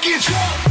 fucking drunk.